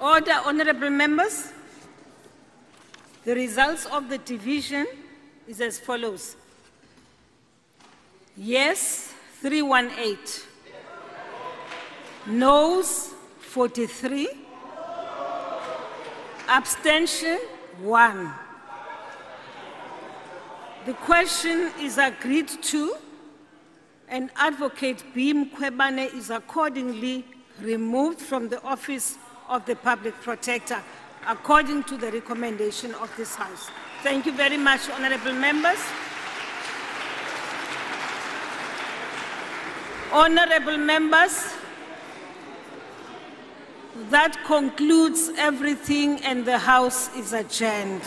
Order, honorable members. The results of the division is as follows. Yes, 318. Noes, 43. Abstention, 1. The question is agreed to and Advocate B Mkhwebane is accordingly removed from the office of the Public Protector according to the recommendation of this House. Thank you very much, honorable members. Honorable members, that concludes everything and the House is adjourned.